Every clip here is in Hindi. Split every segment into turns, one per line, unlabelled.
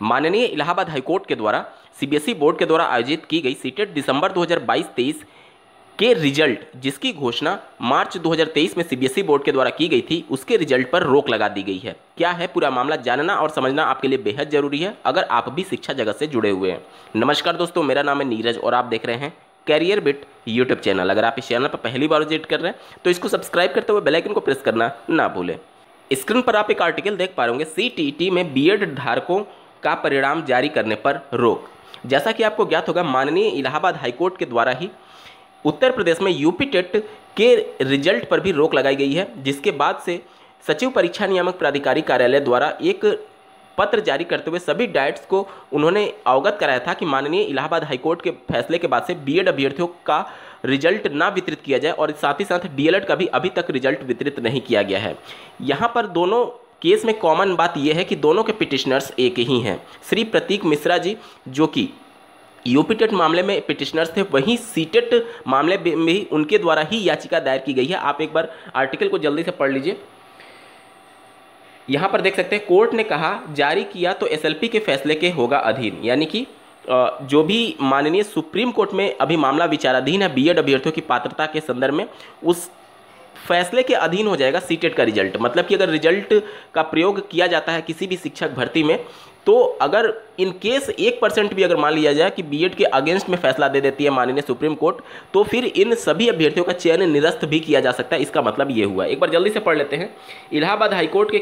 माननीय इलाहाबाद हाईकोर्ट के द्वारा, सीबीएसई बोर्ड के द्वारा आयोजित की गई सीटेट दिसंबर 2022-23 के रिज़ल्ट, जिसकी घोषणा मार्च 2023 में सीबीएसई बोर्ड के द्वारा की गई थी, उसके रिज़ल्ट पर रोक लगा दी गई है। क्या है पूरा मामला, जानना और समझना आपके लिए बेहद ज़रूरी है, अगर आप भी शिक्षा जगत से जुड़े हुए हैं। नमस्कार दोस्तों, मेरा नाम है नीरज और आप देख रहे हैं कैरियर बिट यूट्यूब चैनल अगर आप इस चैनल पर पहली बार विज़िट कर रहे हैं तो इसको सब्सक्राइब करते हुए बेलाइकन को प्रेस करना ना भूलें। स्क्रीन पर आप एक आर्टिकल देख पा रहे होंगे सी में बी धारकों का परिणाम जारी करने पर रोक। जैसा कि आपको ज्ञात होगा, माननीय इलाहाबाद हाईकोर्ट के द्वारा ही उत्तर प्रदेश में यूपी टेट के रिज़ल्ट पर भी रोक लगाई गई है, जिसके बाद से सचिव परीक्षा नियामक प्राधिकारी कार्यालय द्वारा एक पत्र जारी करते हुए सभी डाइट्स को उन्होंने अवगत कराया था कि माननीय इलाहाबाद हाईकोर्ट के फैसले के बाद से बीएड अभ्यर्थियों का रिज़ल्ट ना वितरित किया जाए और साथ ही साथ डीएलएड का भी अभी तक रिज़ल्ट वितरित नहीं किया गया है। यहाँ पर दोनों केस में कॉमन बात यह है कि दोनों के पिटिशनर्स एक ही हैं। श्री प्रतीक मिश्रा जी, जो कि यूपी टेट मामले में पिटिशनर्स थे, वहीं सीटेट मामले में भी उनके द्वारा ही याचिका दायर की गई है। आप एक बार आर्टिकल को जल्दी से पढ़ लीजिए। यहाँ पर देख सकते हैं कोर्ट ने कहा, जारी किया तो एसएलपी के फैसले के होगा अधीन। यानी कि जो भी माननीय सुप्रीम कोर्ट में अभी मामला विचाराधीन है बीएड अभ्यर्थियों की पात्रता के संदर्भ में, उस फैसले के अधीन हो जाएगा सीटेट का रिज़ल्ट। मतलब कि अगर रिज़ल्ट का प्रयोग किया जाता है किसी भी शिक्षक भर्ती में तो अगर इन केस एक परसेंट भी अगर मान लिया जाए कि बीएड के अगेंस्ट में फैसला दे देती है माननीय सुप्रीम कोर्ट तो फिर इन सभी अभ्यर्थियों का चयन निरस्त भी किया जा सकता है। इसका मतलब ये हुआ। एक बार जल्दी से पढ़ लेते हैं। इलाहाबाद हाईकोर्ट के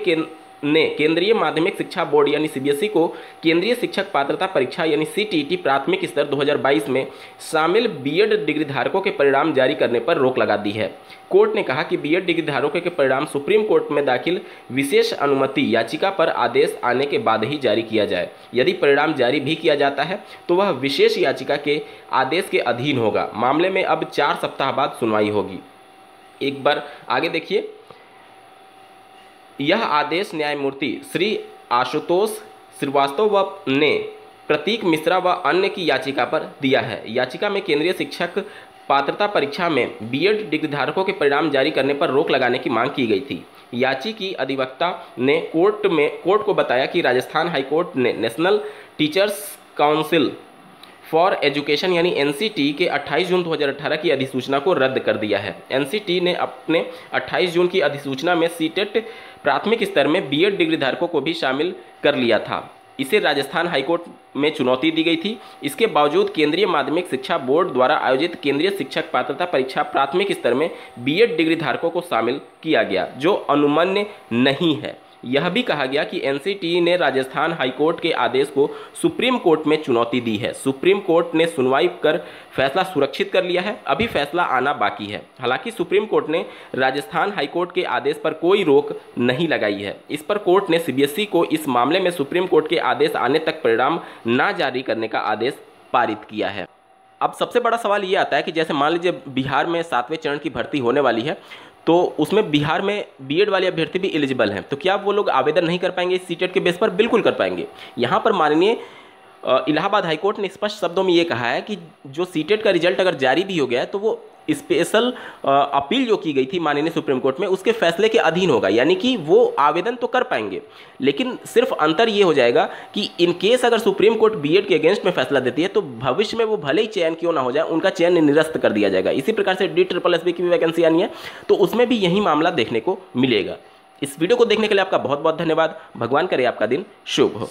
ने केंद्रीय माध्यमिक शिक्षा बोर्ड यानी सीबीएसई को केंद्रीय शिक्षक पात्रता परीक्षा यानी सीटीईटी प्राथमिक स्तर 2022 में शामिल बीएड डिग्री धारकों के परिणाम जारी करने पर रोक लगा दी है। कोर्ट ने कहा कि बीएड डिग्री धारकों के परिणाम सुप्रीम कोर्ट में दाखिल विशेष अनुमति याचिका पर आदेश आने के बाद ही जारी किया जाए। यदि परिणाम जारी भी किया जाता है तो वह विशेष याचिका के आदेश के अधीन होगा। मामले में अब चार सप्ताह बाद सुनवाई होगी। एक बार आगे देखिए। यह आदेश न्यायमूर्ति श्री आशुतोष श्रीवास्तव ने प्रतीक मिश्रा व अन्य की याचिका पर दिया है। याचिका में केंद्रीय शिक्षक पात्रता परीक्षा में बीएड डिग्री धारकों के परिणाम जारी करने पर रोक लगाने की मांग की गई थी। याची की अधिवक्ता ने कोर्ट में कोर्ट को बताया कि राजस्थान हाईकोर्ट ने National Teachers Council for Education यानी एनसीटी के 28 जून 2018 की अधिसूचना को रद्द कर दिया है। एनसीटी ने अपने 28 जून की अधिसूचना में सीटेट प्राथमिक स्तर में बीएड डिग्री धारकों को भी शामिल कर लिया था। इसे राजस्थान हाईकोर्ट में चुनौती दी गई थी। इसके बावजूद केंद्रीय माध्यमिक शिक्षा बोर्ड द्वारा आयोजित केंद्रीय शिक्षक पात्रता परीक्षा प्राथमिक स्तर में बीएड डिग्री धारकों को शामिल किया गया, जो अनुमन्य नहीं है। यह भी कहा गया कि एनसीटी ने राजस्थान हाईकोर्ट के आदेश को सुप्रीम कोर्ट में चुनौती दी है। सुप्रीम कोर्ट ने सुनवाई कर फैसला सुरक्षित कर लिया है। अभी फैसला आना बाकी है। हालाँकि सुप्रीम कोर्ट ने राजस्थान हाईकोर्ट के आदेश पर कोई रोक नहीं लगाई है। इस पर कोर्ट ने सीबीएसई को इस मामले में सुप्रीम कोर्ट के आदेश आने तक परिणाम न जारी करने का आदेश पारित किया है। अब सबसे बड़ा सवाल ये आता है कि जैसे मान लीजिए बिहार में सातवें चरण की भर्ती होने वाली है तो उसमें बिहार में बीएड वाले अभ्यर्थी भी एलिजिबल हैं। तो क्या वो लोग आवेदन नहीं कर पाएँगे सीटेट के बेस पर बिल्कुल कर पाएँगे? यहाँ पर माननीय इलाहाबाद हाईकोर्ट ने स्पष्ट शब्दों में ये कहा है कि जो सीटेट का रिज़ल्ट अगर जारी भी हो गया है तो वो स्पेशल अपील जो की गई थी माननीय सुप्रीम कोर्ट में, उसके फैसले के अधीन होगा। यानी कि वो आवेदन तो कर पाएँगे, लेकिन सिर्फ़ अंतर ये हो जाएगा कि इन केस अगर सुप्रीम कोर्ट बीएड के अगेंस्ट में फैसला देती है तो भविष्य में वो भले ही चयन क्यों ना हो जाए, उनका चयन निरस्त कर दिया जाएगा। इसी प्रकार से डी ट्रिपल एसबी की भी वैकेंसी आनी है तो उसमें भी यही मामला देखने को मिलेगा। इस वीडियो को देखने के लिए आपका बहुत बहुत धन्यवाद। भगवान करे आपका दिन शुभ हो।